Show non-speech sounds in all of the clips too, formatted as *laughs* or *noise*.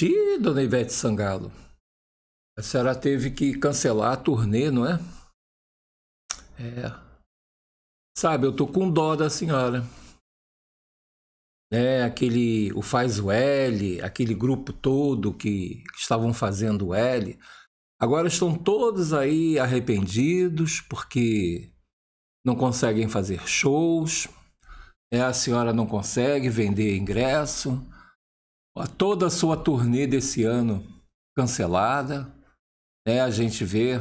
Ixi, dona Ivete Sangalo. A senhora teve que cancelar a turnê, não é? É. Sabe, eu tô com dó da senhora. É, aquele, o Faz o L, aquele grupo todo que, que estavam fazendo o L, agora estão todos aí arrependidos porque não conseguem fazer shows, é, a senhora não consegue vender ingresso, toda a sua turnê desse ano cancelada, é, a gente vê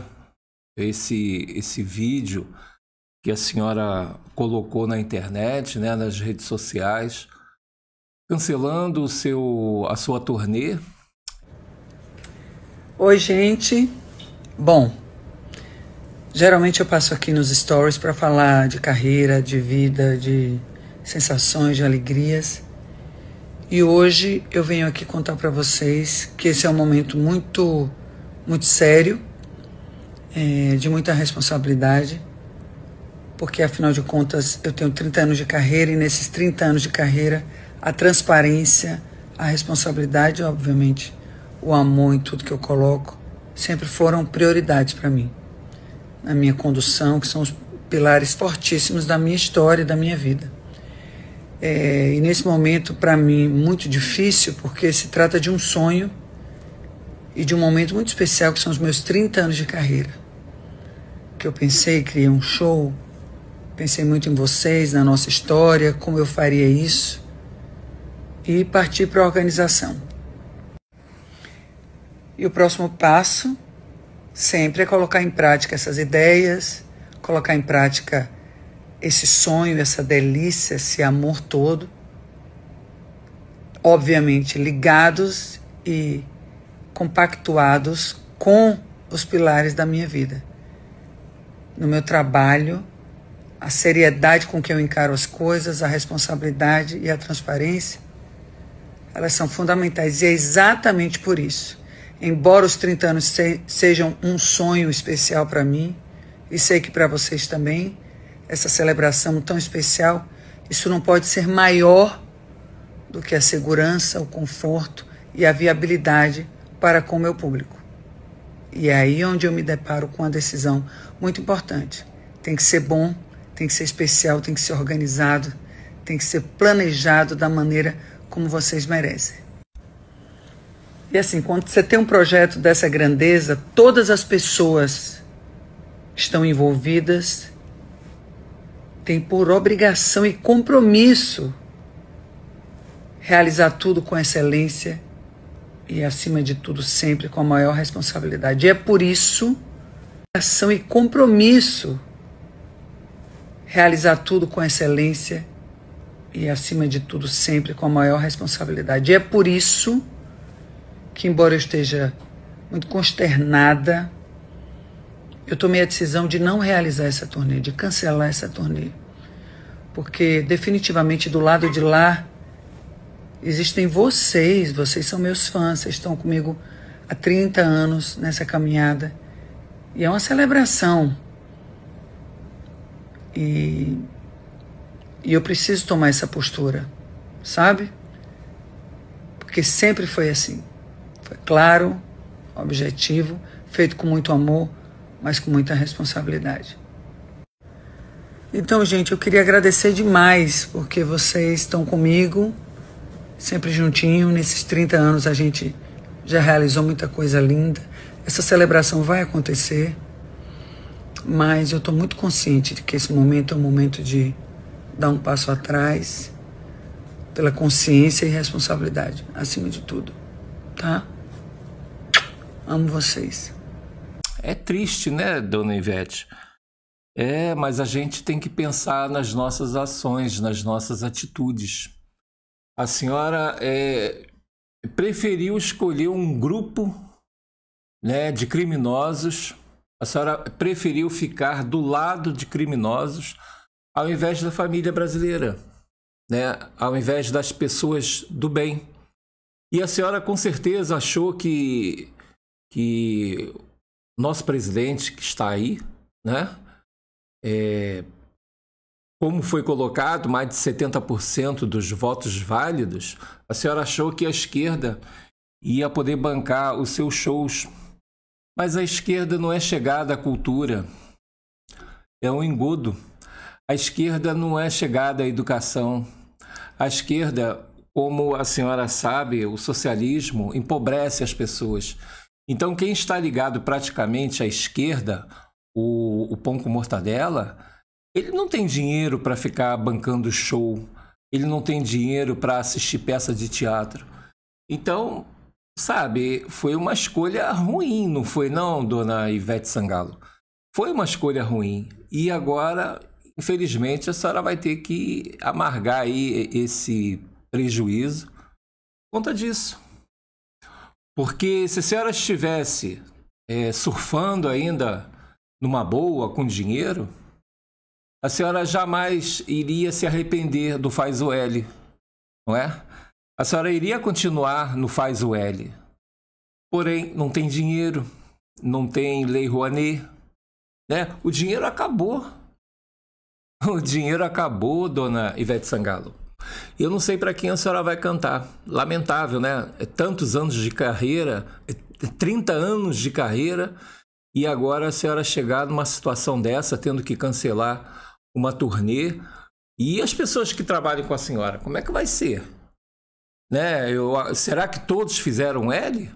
esse, esse vídeo que a senhora colocou na internet, né, nas redes sociais, cancelando o seu, a sua turnê. Oi, gente. Bom, geralmente eu passo aqui nos stories para falar de carreira, de vida, de sensações, de alegrias. E hoje eu venho aqui contar para vocês que esse é um momento muito, muito sério, é, de muita responsabilidade, porque afinal de contas eu tenho 30 anos de carreira e nesses 30 anos de carreira a transparência, a responsabilidade, obviamente, o amor em tudo que eu coloco, sempre foram prioridades para mim. Na minha condução, que são os pilares fortíssimos da minha história e da minha vida. É, e nesse momento, para mim, muito difícil, porque se trata de um sonho e de um momento muito especial, que são os meus 30 anos de carreira. Que eu pensei, criei um show, pensei muito em vocês, na nossa história, como eu faria isso e partir para a organização. E o próximo passo sempre é colocar em prática essas ideias, colocar em prática esse sonho, essa delícia, esse amor todo, obviamente ligados e compactuados com os pilares da minha vida. No meu trabalho, a seriedade com que eu encaro as coisas, a responsabilidade e a transparência elas são fundamentais. E é exatamente por isso. Embora os 30 anos se, sejam um sonho especial para mim, e sei que para vocês também, essa celebração tão especial, isso não pode ser maior do que a segurança, o conforto e a viabilidade para com o meu público. E é aí onde eu me deparo com uma decisão muito importante. Tem que ser bom, tem que ser especial, tem que ser organizado, tem que ser planejado da maneira como vocês merecem. E assim, quando você tem um projeto dessa grandeza, todas as pessoas estão envolvidas, têm por obrigação e compromisso realizar tudo com excelência e, acima de tudo, sempre com a maior responsabilidade. E é por isso, ação e compromisso realizar tudo com excelência e, acima de tudo, sempre com a maior responsabilidade. E é por isso que, embora eu esteja muito consternada, eu tomei a decisão de não realizar essa turnê, de cancelar essa turnê. Porque, definitivamente, do lado de lá, existem vocês, vocês são meus fãs, vocês estão comigo há 30 anos nessa caminhada. E é uma celebração. E e eu preciso tomar essa postura, sabe? Porque sempre foi assim. Foi claro, objetivo, feito com muito amor, mas com muita responsabilidade. Então, gente, eu queria agradecer demais porque vocês estão comigo, sempre juntinho. Nesses 30 anos a gente já realizou muita coisa linda. Essa celebração vai acontecer, mas eu estou muito consciente de que esse momento é um momento de dar um passo atrás pela consciência e responsabilidade, acima de tudo, tá? Amo vocês. É triste, né, dona Ivete? É, mas a gente tem que pensar nas nossas ações, nas nossas atitudes. A senhora é, preferiu escolher um grupo né, de criminosos, a senhora preferiu ficar do lado de criminosos ao invés da família brasileira, né? ao invés das pessoas do bem. E a senhora com certeza achou que, que nosso presidente que está aí, né? É, como foi colocado, mais de 70% dos votos válidos, a senhora achou que a esquerda ia poder bancar os seus shows. Mas a esquerda não é chegada à cultura, é um engodo. A esquerda não é chegada à educação. A esquerda, como a senhora sabe, o socialismo empobrece as pessoas. Então, quem está ligado praticamente à esquerda, o, o pão com mortadela, ele não tem dinheiro para ficar bancando show, ele não tem dinheiro para assistir peça de teatro. Então, sabe, foi uma escolha ruim, não foi não, dona Ivete Sangalo? Foi uma escolha ruim. E agora, infelizmente, a senhora vai ter que amargar aí esse prejuízo por conta disso. Porque se a senhora estivesse é, surfando ainda numa boa, com dinheiro, a senhora jamais iria se arrepender do faz o L, não é? A senhora iria continuar no faz o L. Porém, não tem dinheiro, não tem lei Rouanet, né? O dinheiro acabou. *laughs* O dinheiro acabou, dona Ivete Sangalo. Eu não sei para quem a senhora vai cantar. Lamentável, né? É tantos anos de carreira, 30 é anos de carreira, e agora a senhora chegar numa situação dessa, tendo que cancelar uma turnê. E as pessoas que trabalham com a senhora, como é que vai ser? Né? Eu, será que todos fizeram L?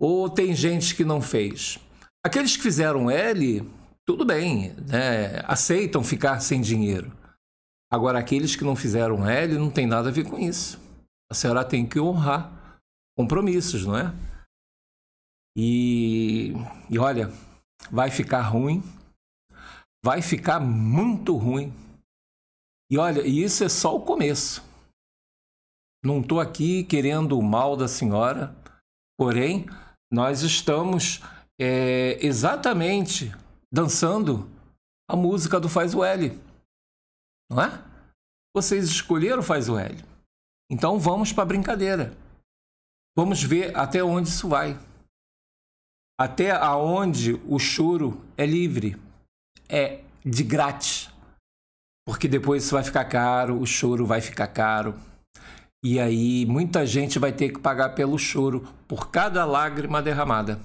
Ou tem gente que não fez? Aqueles que fizeram L, tudo bem, né? aceitam ficar sem dinheiro. Agora, aqueles que não fizeram L não tem nada a ver com isso. A senhora tem que honrar compromissos, não é? E, e olha, vai ficar ruim, vai ficar muito ruim. E olha, isso é só o começo. Não estou aqui querendo o mal da senhora, porém, nós estamos é, exatamente dançando a música do Faz o L. Não é? Vocês escolheram Faz o L. Então vamos para a brincadeira. Vamos ver até onde isso vai. Até aonde o choro é livre. É de grátis. Porque depois isso vai ficar caro, o choro vai ficar caro. E aí muita gente vai ter que pagar pelo choro por cada lágrima derramada.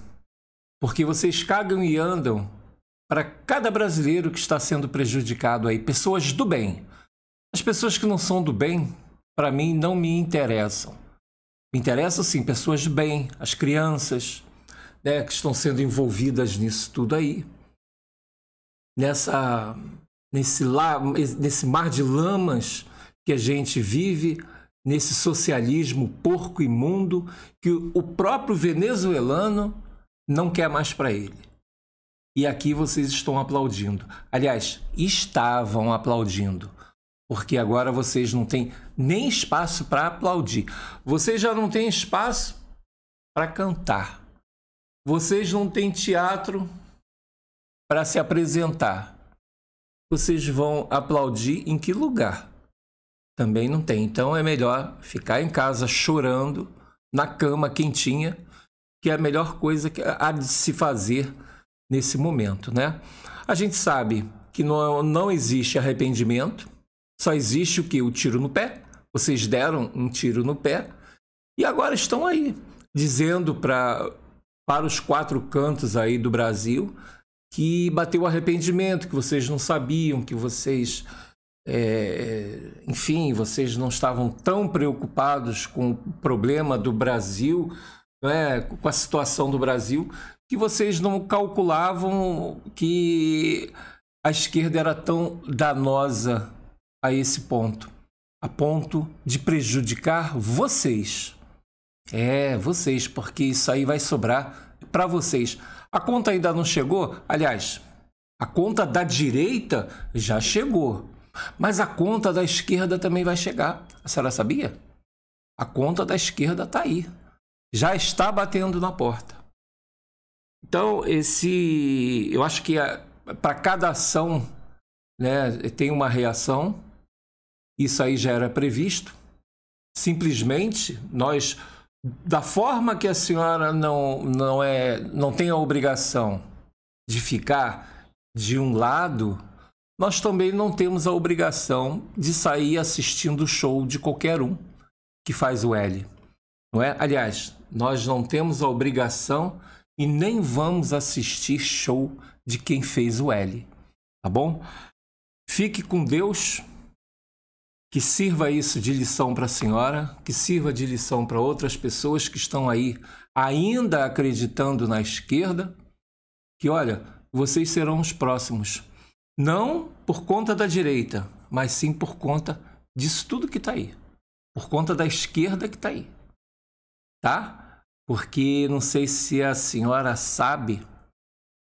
Porque vocês cagam e andam para cada brasileiro que está sendo prejudicado aí, pessoas do bem. As pessoas que não são do bem, para mim, não me interessam. Me interessam, sim, pessoas de bem, as crianças, né, que estão sendo envolvidas nisso tudo aí. Nessa, nesse, la, nesse mar de lamas que a gente vive, nesse socialismo porco imundo que o próprio venezuelano não quer mais para ele. E aqui vocês estão aplaudindo. Aliás, estavam aplaudindo. Porque agora vocês não têm nem espaço para aplaudir. Vocês já não têm espaço para cantar. Vocês não têm teatro para se apresentar. Vocês vão aplaudir em que lugar? Também não tem. Então é melhor ficar em casa chorando, na cama quentinha, que é a melhor coisa que há de se fazer nesse momento, né? A gente sabe que não, não existe arrependimento, só existe o que? O tiro no pé. Vocês deram um tiro no pé e agora estão aí dizendo para para os quatro cantos aí do Brasil que bateu arrependimento, que vocês não sabiam, que vocês é, enfim, vocês não estavam tão preocupados com o problema do Brasil né, com a situação do Brasil, que vocês não calculavam que a esquerda era tão danosa a esse ponto, a ponto de prejudicar vocês. É, vocês, porque isso aí vai sobrar para vocês. A conta ainda não chegou? Aliás, a conta da direita já chegou. Mas a conta da esquerda também vai chegar. A senhora sabia? A conta da esquerda está aí já está batendo na porta. Então, esse, eu acho que para cada ação, né, tem uma reação. Isso aí já era previsto. Simplesmente nós, da forma que a senhora não não é, não tem a obrigação de ficar de um lado, nós também não temos a obrigação de sair assistindo o show de qualquer um que faz o L. Não é? Aliás, Nós não temos a obrigação e nem vamos assistir show de quem fez o L. Tá bom? Fique com Deus. Que sirva isso de lição para a senhora, que sirva de lição para outras pessoas que estão aí ainda acreditando na esquerda. Que olha, vocês serão os próximos. Não por conta da direita, mas sim por conta disso tudo que está aí. Por conta da esquerda que está aí. Tá? Porque não sei se a senhora sabe,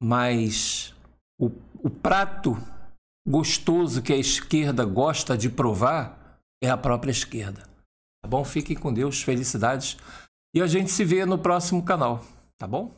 mas o, o prato gostoso que a esquerda gosta de provar é a própria esquerda. Tá bom? Fiquem com Deus, felicidades. E a gente se vê no próximo canal, tá bom?